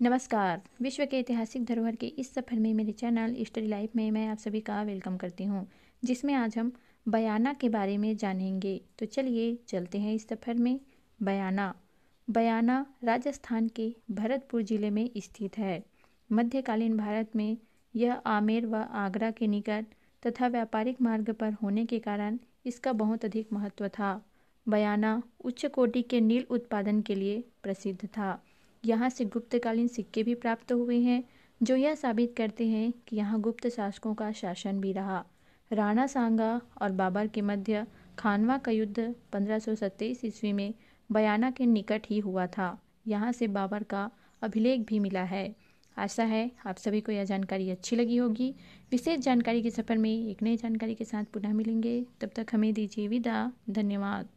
नमस्कार। विश्व के ऐतिहासिक धरोहर के इस सफ़र में मेरे चैनल स्टडी लाइफ में मैं आप सभी का वेलकम करती हूँ, जिसमें आज हम बयाना के बारे में जानेंगे। तो चलिए चलते हैं इस सफ़र में बयाना। बयाना राजस्थान के भरतपुर ज़िले में स्थित है। मध्यकालीन भारत में यह आमेर व आगरा के निकट तथा व्यापारिक मार्ग पर होने के कारण इसका बहुत अधिक महत्व था। बयाना उच्च कोटि के नील उत्पादन के लिए प्रसिद्ध था। यहाँ से गुप्तकालीन सिक्के भी प्राप्त हुए हैं, जो यह साबित करते हैं कि यहाँ गुप्त शासकों का शासन भी रहा। राणा सांगा और बाबर के मध्य खानवा का युद्ध पंद्रह ईस्वी में बयाना के निकट ही हुआ था। यहाँ से बाबर का अभिलेख भी मिला है। आशा है आप सभी को यह जानकारी अच्छी लगी होगी। विशेष जानकारी के सफ़र में एक नई जानकारी के साथ पुनः मिलेंगे। तब तक हमें दीजिए विदा। धन्यवाद।